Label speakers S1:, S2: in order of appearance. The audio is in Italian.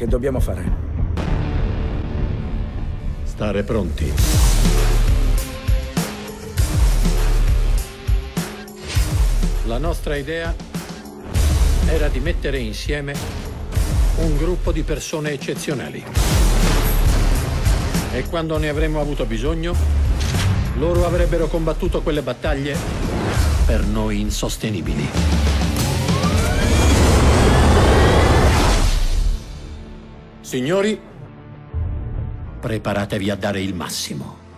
S1: Che dobbiamo fare?
S2: Stare pronti. La nostra idea era di mettere insieme un gruppo di persone eccezionali. E quando ne avremmo avuto bisogno, loro avrebbero combattuto quelle battaglie per noi insostenibili. Signori, preparatevi a dare il massimo.